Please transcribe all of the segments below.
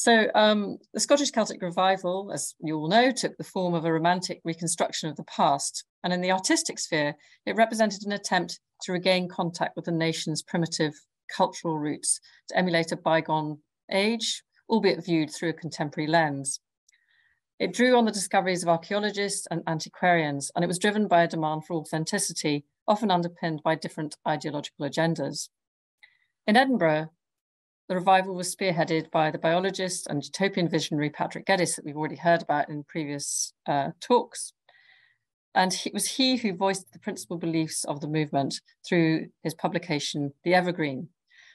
So um, the Scottish Celtic Revival, as you all know, took the form of a romantic reconstruction of the past. And in the artistic sphere, it represented an attempt to regain contact with the nation's primitive cultural roots, to emulate a bygone age, albeit viewed through a contemporary lens. It drew on the discoveries of archaeologists and antiquarians, and it was driven by a demand for authenticity, often underpinned by different ideological agendas. In Edinburgh, the revival was spearheaded by the biologist and utopian visionary Patrick Geddes that we've already heard about in previous uh, talks. And it was he who voiced the principal beliefs of the movement through his publication, The Evergreen.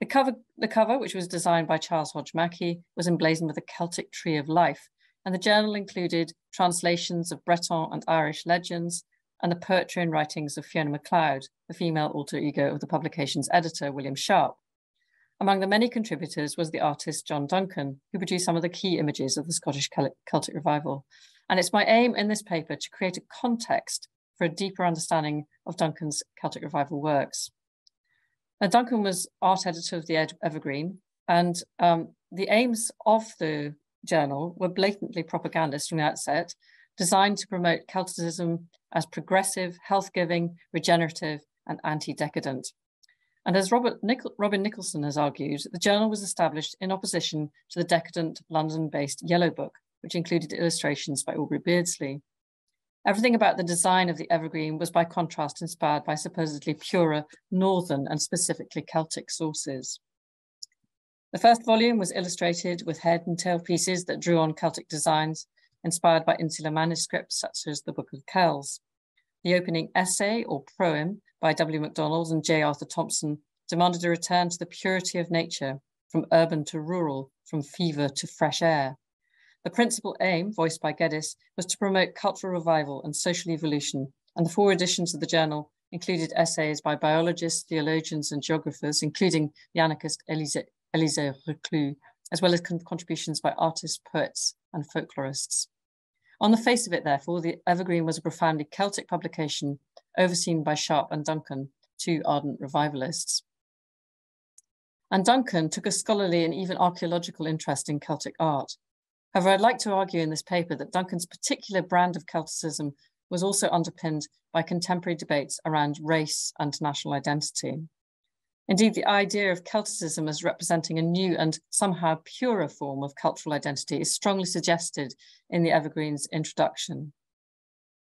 The cover, the cover, which was designed by Charles Hodge Mackie, was emblazoned with a Celtic tree of life, and the journal included translations of Breton and Irish legends and the poetry and writings of Fiona MacLeod, the female alter ego of the publication's editor, William Sharp. Among the many contributors was the artist John Duncan, who produced some of the key images of the Scottish Celtic revival. And it's my aim in this paper to create a context for a deeper understanding of Duncan's Celtic revival works. Now, Duncan was art editor of the Evergreen, and um, the aims of the journal were blatantly propagandist from the outset, designed to promote Celticism as progressive, health giving, regenerative, and anti decadent. And as Robert Nichol Robin Nicholson has argued, the journal was established in opposition to the decadent London based Yellow Book, which included illustrations by Aubrey Beardsley. Everything about the design of the evergreen was by contrast inspired by supposedly purer northern and specifically Celtic sources. The first volume was illustrated with head and tail pieces that drew on Celtic designs inspired by insular manuscripts such as the Book of Kells. The opening essay or proem by W. MacDonald and J. Arthur Thomson demanded a return to the purity of nature, from urban to rural, from fever to fresh air. The principal aim, voiced by Geddes, was to promote cultural revival and social evolution, and the four editions of the journal included essays by biologists, theologians, and geographers, including the anarchist Élisée Reclus, as well as contributions by artists, poets, and folklorists. On the face of it, therefore, the Evergreen was a profoundly Celtic publication overseen by Sharp and Duncan, two ardent revivalists. And Duncan took a scholarly and even archaeological interest in Celtic art. However, I'd like to argue in this paper that Duncan's particular brand of Celticism was also underpinned by contemporary debates around race and national identity. Indeed, the idea of Celticism as representing a new and somehow purer form of cultural identity is strongly suggested in the Evergreen's introduction.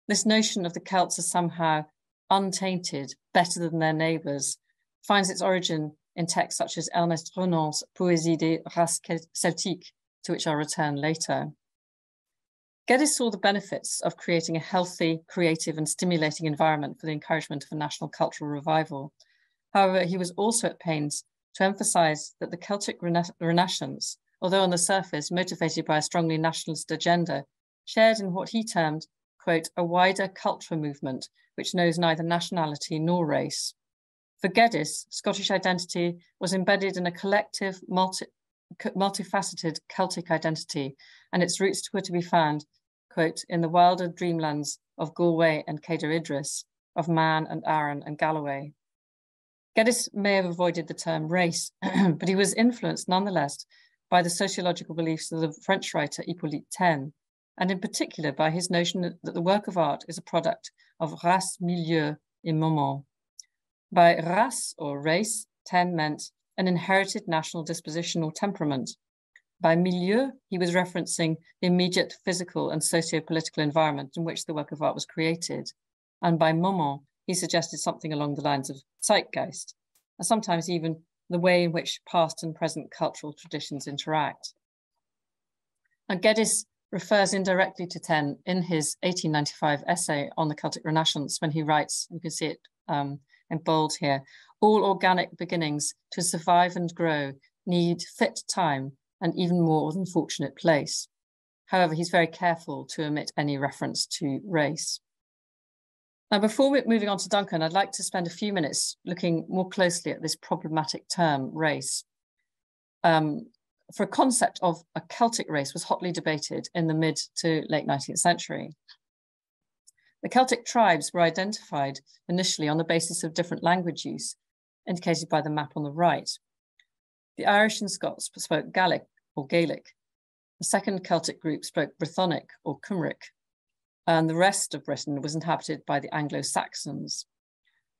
This notion of the Celts as somehow untainted, better than their neighbours, finds its origin in texts such as Ernest Renan's Poésie des races celtiques, to which I'll return later. Geddes saw the benefits of creating a healthy, creative, and stimulating environment for the encouragement of a national cultural revival, However, he was also at pains to emphasize that the Celtic rena Renaissance, although on the surface motivated by a strongly nationalist agenda, shared in what he termed, quote, a wider cultural movement which knows neither nationality nor race. For Geddes, Scottish identity was embedded in a collective, multi multifaceted Celtic identity, and its roots were to be found, quote, in the wilder dreamlands of Galway and Cadair Idris, of Man and Arran and Galloway, Geddes may have avoided the term race, but he was influenced nonetheless by the sociological beliefs of the French writer Hippolyte Taine, and in particular by his notion that the work of art is a product of race, milieu, et moment. By race or race, Taine meant an inherited national disposition or temperament. By milieu, he was referencing the immediate physical and socio-political environment in which the work of art was created. And by moment, he suggested something along the lines of zeitgeist, and sometimes even the way in which past and present cultural traditions interact. And Geddes refers indirectly to Taine in his 1895 essay on the Celtic Renaissance when he writes, you can see it um, in bold here, all organic beginnings to survive and grow need fit time and even more than fortunate place. However, he's very careful to omit any reference to race. Now, before moving on to Duncan, I'd like to spend a few minutes looking more closely at this problematic term, race. Um, for a concept of a Celtic race was hotly debated in the mid to late 19th century. The Celtic tribes were identified initially on the basis of different language use, indicated by the map on the right. The Irish and Scots spoke Gaelic or Goidelic, The second Celtic group spoke Brythonic or Cymric, and the rest of Britain was inhabited by the Anglo-Saxons.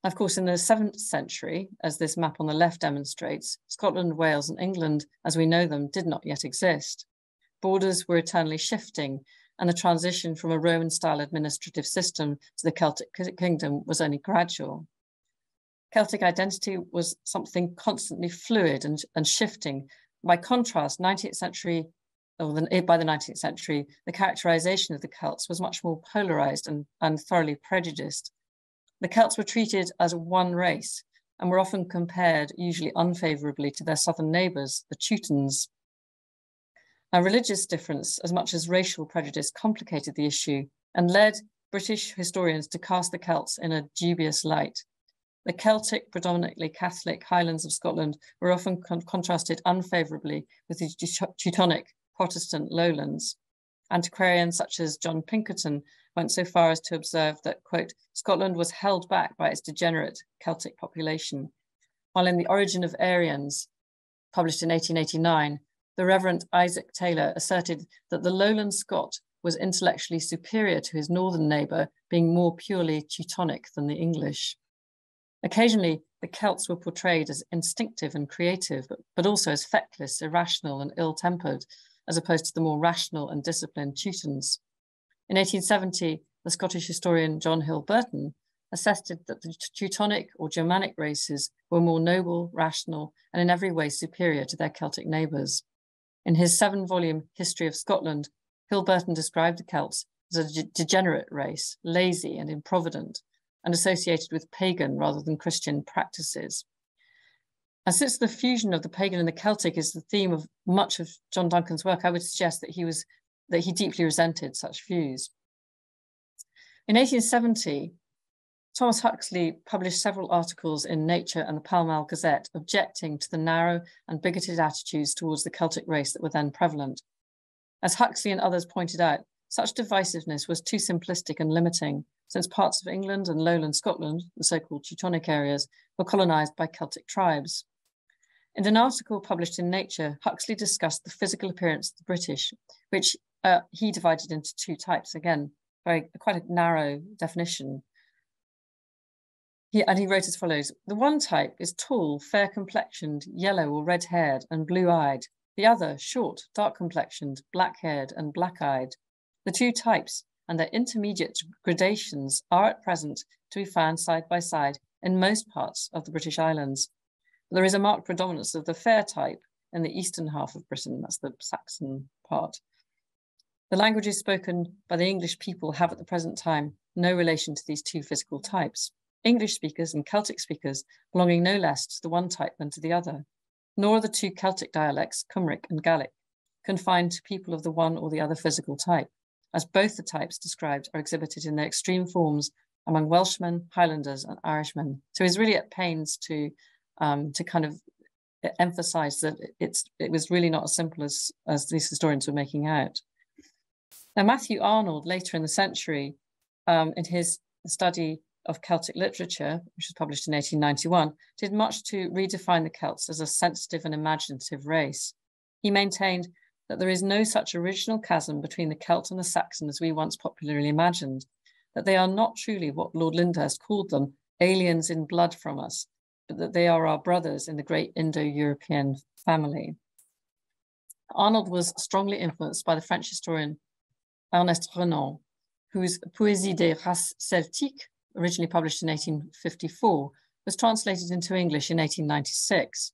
Of course, in the seventh century, as this map on the left demonstrates, Scotland, Wales, and England, as we know them, did not yet exist. Borders were eternally shifting, and the transition from a Roman style administrative system to the Celtic kingdom was only gradual. Celtic identity was something constantly fluid and, and shifting. By contrast, 19th century, or the, eh, by the 19th century, the characterization of the Celts was much more polarized and, and thoroughly prejudiced. The Celts were treated as one race and were often compared, usually unfavorably, to their southern neighbors, the Teutons. Now, religious difference, as much as racial prejudice, complicated the issue and led British historians to cast the Celts in a dubious light. The Celtic, predominantly Catholic Highlands of Scotland were often con contrasted unfavorably with the Teutonic Protestant lowlands. Antiquarians such as John Pinkerton went so far as to observe that, quote, Scotland was held back by its degenerate Celtic population, while in The Origin of Aryans, published in 1889, the Reverend Isaac Taylor asserted that the lowland Scot was intellectually superior to his northern neighbour, being more purely Teutonic than the English. Occasionally, the Celts were portrayed as instinctive and creative, but, but also as feckless, irrational, and ill tempered, as opposed to the more rational and disciplined Teutons. In 1870, the Scottish historian John Hill Burton assessed that the Teutonic or Germanic races were more noble, rational, and in every way superior to their Celtic neighbours. In his seven volume History of Scotland, Hill Burton described the Celts as a degenerate race, lazy and improvident, and associated with pagan rather than Christian practices. And since the fusion of the pagan and the Celtic is the theme of much of John Duncan's work, I would suggest that he was that he deeply resented such views. In 1870, Thomas Huxley published several articles in Nature and the Pall Mall Gazette objecting to the narrow and bigoted attitudes towards the Celtic race that were then prevalent. As Huxley and others pointed out, such divisiveness was too simplistic and limiting, since parts of England and lowland Scotland, the so-called Teutonic areas, were colonised by Celtic tribes. In an article published in Nature, Huxley discussed the physical appearance of the British, which uh, he divided into two types, again, very quite a narrow definition. He, and he wrote as follows, the one type is tall, fair complexioned, yellow or red haired and blue eyed. The other, short, dark complexioned, black haired and black eyed. The two types and their intermediate gradations are at present to be found side by side in most parts of the British Islands. There is a marked predominance of the fair type in the eastern half of Britain, that's the Saxon part. The languages spoken by the English people have at the present time no relation to these two physical types. English speakers and Celtic speakers belonging no less to the one type than to the other, nor are the two Celtic dialects, Cymric and Gaelic, confined to people of the one or the other physical type as both the types described are exhibited in their extreme forms among Welshmen, Highlanders, and Irishmen. So he's really at pains to um, to kind of emphasize that it's it was really not as simple as as these historians were making out. Now Matthew Arnold, later in the century, um, in his study of Celtic literature, which was published in 1891, did much to redefine the Celts as a sensitive and imaginative race. He maintained that there is no such original chasm between the Celt and the Saxon as we once popularly imagined, that they are not truly what Lord Lyndhurst called them, aliens in blood from us, but that they are our brothers in the great Indo-European family. Arnold was strongly influenced by the French historian Ernest Renan, whose Poésie des races celtiques, originally published in 1854, was translated into English in 1896.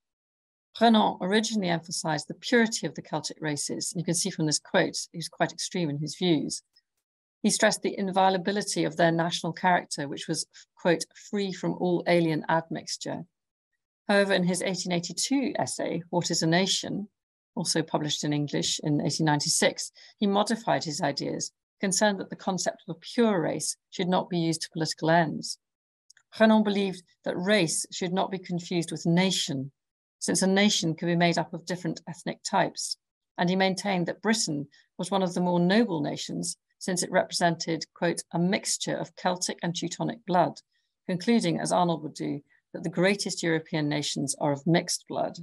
Renan originally emphasized the purity of the Celtic races. You can see from this quote, he was quite extreme in his views. He stressed the inviolability of their national character, which was, quote, free from all alien admixture. However, in his 1882 essay, What is a Nation, also published in English in 1896, he modified his ideas, concerned that the concept of a pure race should not be used to political ends. Renan believed that race should not be confused with nation, since a nation could be made up of different ethnic types. And he maintained that Britain was one of the more noble nations since it represented, quote, a mixture of Celtic and Teutonic blood, concluding, as Arnold would do, that the greatest European nations are of mixed blood.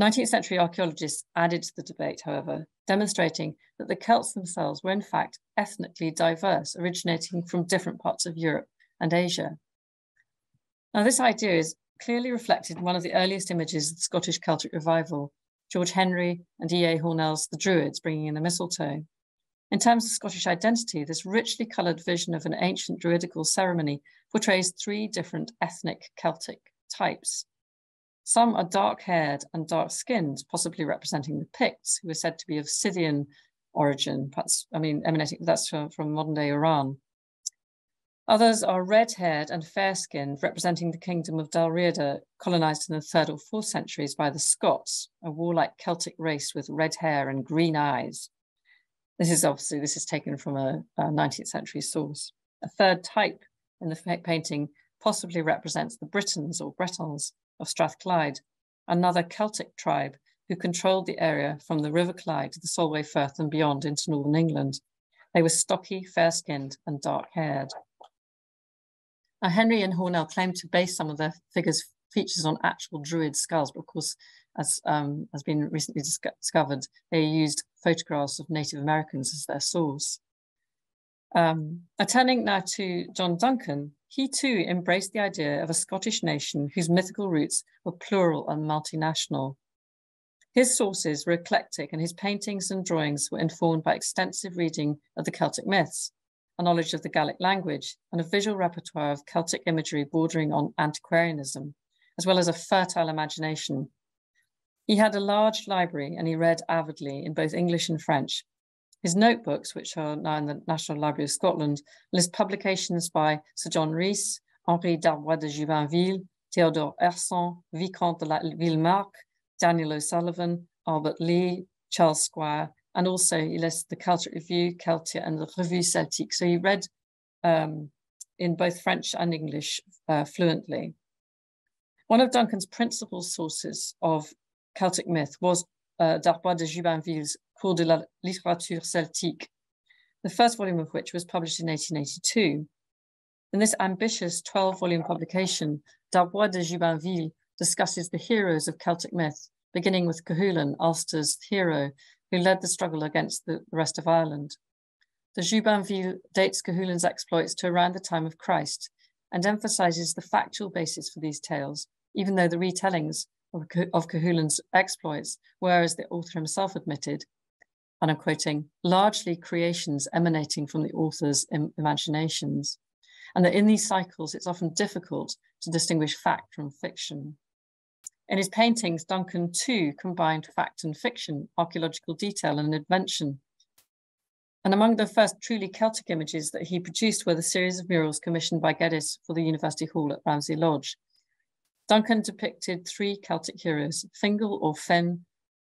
19th century archaeologists added to the debate, however, demonstrating that the Celts themselves were in fact ethnically diverse, originating from different parts of Europe and Asia. Now, this idea is clearly reflected in one of the earliest images of the Scottish Celtic revival, George Henry and E.A. Hornell's The Druids bringing in the mistletoe. In terms of Scottish identity, this richly coloured vision of an ancient druidical ceremony portrays three different ethnic Celtic types. Some are dark haired and dark skinned, possibly representing the Picts, who are said to be of Scythian origin, perhaps, I mean, emanating, that's from, from modern day Iran. Others are red haired and fair skinned, representing the kingdom of Dalriada, colonized in the third or fourth centuries by the Scots, a warlike Celtic race with red hair and green eyes. This is obviously, this is taken from a, a 19th century source. A third type in the painting possibly represents the Britons or Bretons of Strathclyde, another Celtic tribe who controlled the area from the River Clyde to the Solway Firth and beyond into northern England. They were stocky, fair skinned, and dark haired. Now, Henry and Hornell claim to base some of their figures features on actual Druid skulls, but of course, as um, has been recently dis discovered, they used photographs of Native Americans as their source. Um, now to John Duncan, he too embraced the idea of a Scottish nation whose mythical roots were plural and multinational. His sources were eclectic, and his paintings and drawings were informed by extensive reading of the Celtic myths, a knowledge of the Gaelic language, and a visual repertoire of Celtic imagery bordering on antiquarianism, as well as a fertile imagination. He had a large library and he read avidly in both English and French. His notebooks, which are now in the National Library of Scotland, list publications by Sir John Rhys, Henri d'Arbois de Jubainville, Théodore Hersart, Vicomte de la Villemarque, Daniel O'Sullivan, Albert Lee, Charles Squire, and also he lists the Celtic Review, Celtia, and the Revue Celtique. So he read um, in both French and English uh, fluently. One of Duncan's principal sources of Celtic myth was uh, d'Arbois de Jubainville's Cours de la littérature celtique, the first volume of which was published in 1882. In this ambitious 12 volume publication, d'Arbois de Jubainville discusses the heroes of Celtic myth, beginning with Cuchulainn, Ulster's hero, who led the struggle against the rest of Ireland. The Jubainville dates Cuchulainn's exploits to around the time of Christ and emphasizes the factual basis for these tales, even though the retellings of, of Cuchulainn's exploits were, as the author himself admitted, and I'm quoting, largely creations emanating from the author's Im imaginations, and that in these cycles it's often difficult to distinguish fact from fiction. In his paintings, Duncan too combined fact and fiction, archaeological detail and invention. And among the first truly Celtic images that he produced were the series of murals commissioned by Geddes for the University Hall at Ramsay Lodge. Duncan depicted three Celtic heroes, Fingal or Finn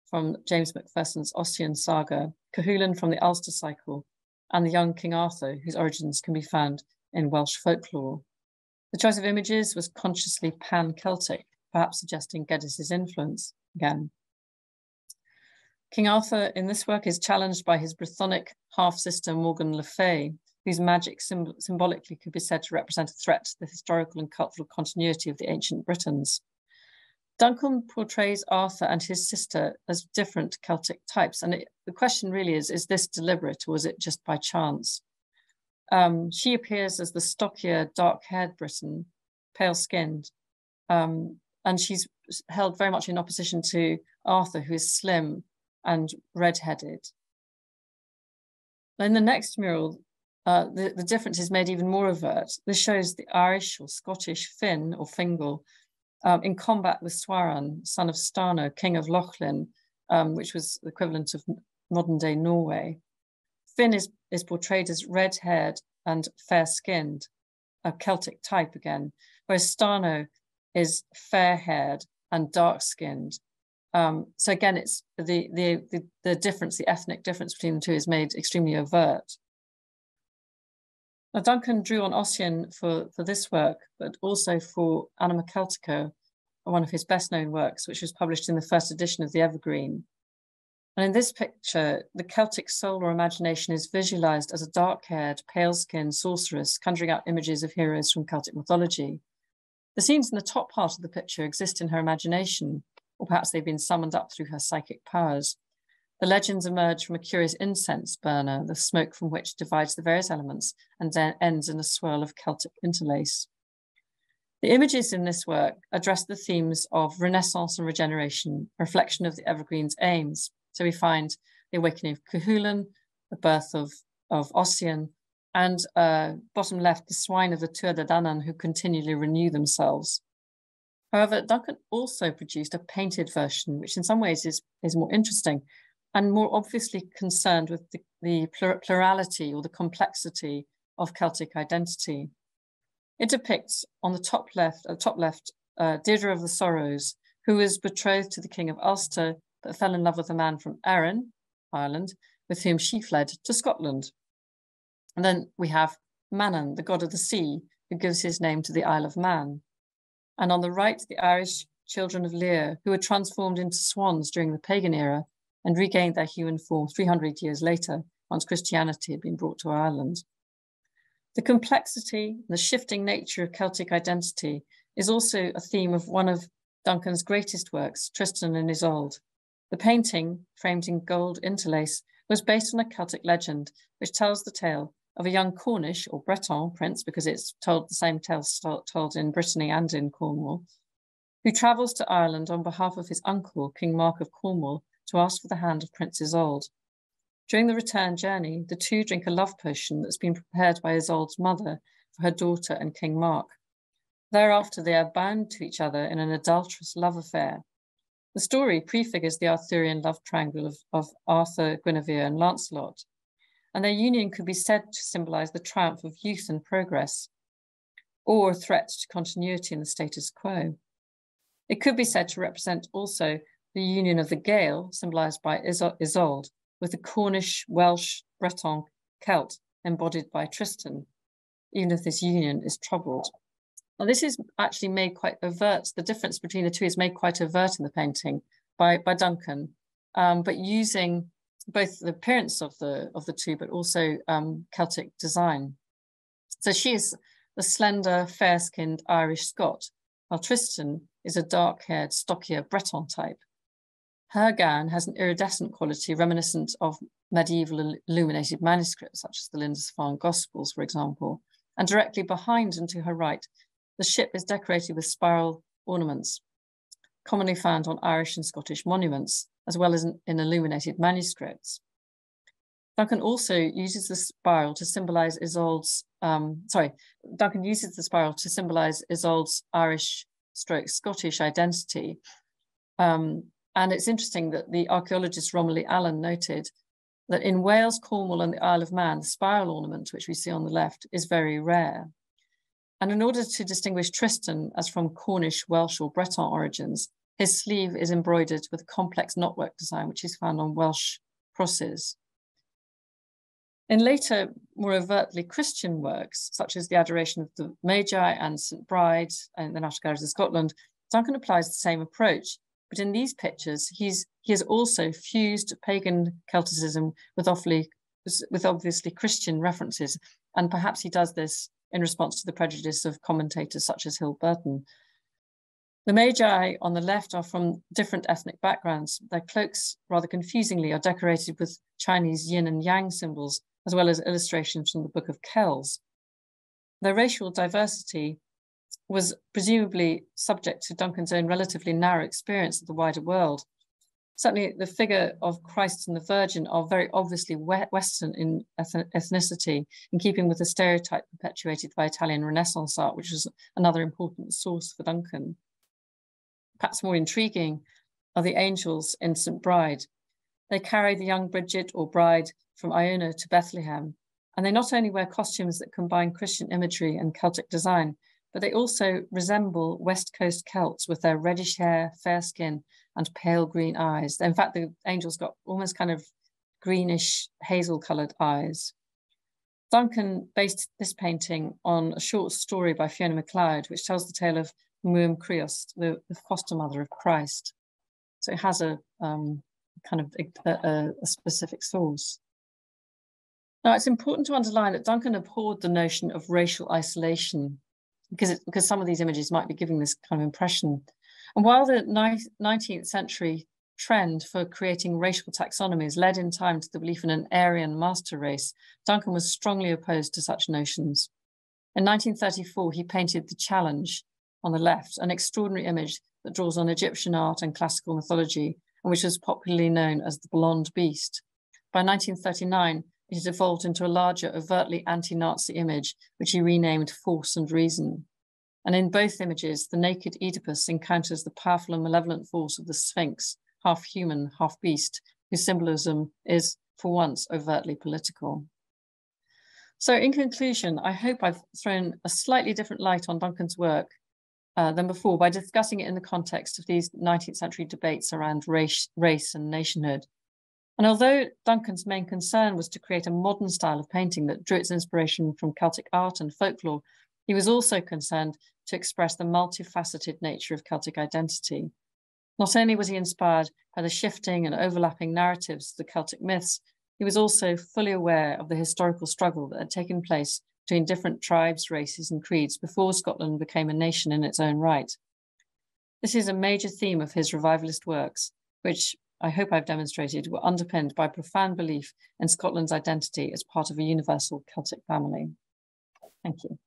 from James Macpherson's Ossian saga, Cuchulainn from the Ulster cycle, and the young King Arthur, whose origins can be found in Welsh folklore. The choice of images was consciously pan-Celtic, perhaps suggesting Geddes's influence again. King Arthur in this work is challenged by his Brythonic half-sister Morgan Le Fay, whose magic symbolically could be said to represent a threat to the historical and cultural continuity of the ancient Britons. Duncan portrays Arthur and his sister as different Celtic types. And it, the question really is, is this deliberate or is it just by chance? Um, she appears as the stockier, dark-haired Briton, pale-skinned, um, and she's held very much in opposition to Arthur, who is slim and red-headed. In the next mural, uh, the, the difference is made even more overt. This shows the Irish or Scottish Finn or Fingal um, in combat with Swaran, son of Starno, king of Lochlin, um, which was the equivalent of modern day Norway. Finn is, is portrayed as red-haired and fair-skinned, a Celtic type again, whereas Starno is fair haired and dark skinned. Um, so again, it's the, the, the, the difference, the ethnic difference between the two is made extremely overt. Now, Duncan drew on Ossian for, for this work, but also for Anima Celtica, one of his best known works, which was published in the first edition of the Evergreen. And in this picture, the Celtic soul or imagination is visualized as a dark haired, pale skinned sorceress conjuring up images of heroes from Celtic mythology. The scenes in the top part of the picture exist in her imagination, or perhaps they've been summoned up through her psychic powers. The legends emerge from a curious incense burner, the smoke from which divides the various elements and then ends in a swirl of Celtic interlace. The images in this work address the themes of renaissance and regeneration, reflection of the evergreen's aims. So we find the awakening of Cuchulainn, the birth of, of Ossian, and uh, bottom left, the swine of the Tuatha Dé Danann who continually renew themselves. However, Duncan also produced a painted version, which in some ways is, is more interesting and more obviously concerned with the, the plurality or the complexity of Celtic identity. It depicts on the top left, uh, top left, uh, Deirdre of the Sorrows, who was betrothed to the King of Ulster, but fell in love with a man from Erin, Ireland, with whom she fled to Scotland. And then we have Mannan, the god of the sea, who gives his name to the Isle of Man. And on the right, the Irish children of Lir, who were transformed into swans during the pagan era and regained their human form 300 years later, once Christianity had been brought to Ireland. The complexity, and the shifting nature of Celtic identity is also a theme of one of Duncan's greatest works, Tristan and Isolde. The painting, framed in gold interlace, was based on a Celtic legend which tells the tale of a young Cornish or Breton prince, because it's told the same tale told in Brittany and in Cornwall, who travels to Ireland on behalf of his uncle, King Mark of Cornwall, to ask for the hand of Prince Isolde. During the return journey, the two drink a love potion that's been prepared by Isolde's mother for her daughter and King Mark. Thereafter, they are bound to each other in an adulterous love affair. The story prefigures the Arthurian love triangle of, of Arthur, Guinevere, and Lancelot, and their union could be said to symbolize the triumph of youth and progress, or a threat to continuity in the status quo. It could be said to represent also the union of the Gael, symbolized by Isolde, with the Cornish, Welsh, Breton, Celt, embodied by Tristan, even if this union is troubled. Now, this is actually made quite overt. The difference between the two is made quite overt in the painting by, by Duncan, um, but using both the appearance of the of the two, but also um, Celtic design. So she is the slender, fair-skinned Irish Scot, while Tristan is a dark-haired, stockier Breton type. Her gown has an iridescent quality reminiscent of medieval illuminated manuscripts, such as the Lindisfarne Gospels, for example. And directly behind and to her right, the ship is decorated with spiral ornaments, commonly found on Irish and Scottish monuments, as well as in, in illuminated manuscripts. Duncan also uses the spiral to symbolize Isolde's, um, sorry, Duncan uses the spiral to symbolize Isolde's Irish stroke Scottish identity. Um, and it's interesting that the archaeologist Romilly Allen noted that in Wales, Cornwall, and the Isle of Man, the spiral ornament, which we see on the left, is very rare. And in order to distinguish Tristan as from Cornish, Welsh, or Breton origins, his sleeve is embroidered with complex knotwork design, which is found on Welsh crosses. In later, more overtly Christian works, such as the Adoration of the Magi and St. Bride and the National Galleries of Scotland, Duncan applies the same approach. But in these pictures, he's, he has also fused pagan Celticism with, awfully, with obviously Christian references. And perhaps he does this in response to the prejudice of commentators such as Hill Burton, the Magi on the left are from different ethnic backgrounds. Their cloaks, rather confusingly, are decorated with Chinese yin and yang symbols, as well as illustrations from the Book of Kells. Their racial diversity was presumably subject to Duncan's own relatively narrow experience of the wider world. Certainly, the figure of Christ and the Virgin are very obviously Western in ethnicity, in keeping with the stereotype perpetuated by Italian Renaissance art, which was another important source for Duncan perhaps more intriguing, are the angels in St. Bride. They carry the young Bridget or bride from Iona to Bethlehem, and they not only wear costumes that combine Christian imagery and Celtic design, but they also resemble West Coast Celts with their reddish hair, fair skin, and pale green eyes. In fact, the angels got almost kind of greenish, hazel coloured eyes. Duncan based this painting on a short story by Fiona Macleod, which tells the tale of Muim Chríost, the, the, foster mother of Christ. So it has a um, kind of a, a, a specific source. Now, it's important to underline that Duncan abhorred the notion of racial isolation because, it, because some of these images might be giving this kind of impression. And while the 19th century trend for creating racial taxonomies led in time to the belief in an Aryan master race, Duncan was strongly opposed to such notions. In 1934, he painted The Challenge on the left, an extraordinary image that draws on Egyptian art and classical mythology, and which was popularly known as the Blonde Beast. By 1939, it evolved into a larger, overtly anti Nazi image, which he renamed Force and Reason. And in both images, the naked Oedipus encounters the powerful and malevolent force of the Sphinx, half human, half beast, whose symbolism is, for once, overtly political. So in conclusion, I hope I've thrown a slightly different light on Duncan's work uh, than before by discussing it in the context of these 19th century debates around race, race and nationhood. And although Duncan's main concern was to create a modern style of painting that drew its inspiration from Celtic art and folklore, he was also concerned to express the multifaceted nature of Celtic identity. Not only was he inspired by the shifting and overlapping narratives of the Celtic myths, he was also fully aware of the historical struggle that had taken place between different tribes, races, and creeds before Scotland became a nation in its own right. This is a major theme of his revivalist works, which I hope I've demonstrated were underpinned by profound belief in Scotland's identity as part of a universal Celtic family. Thank you.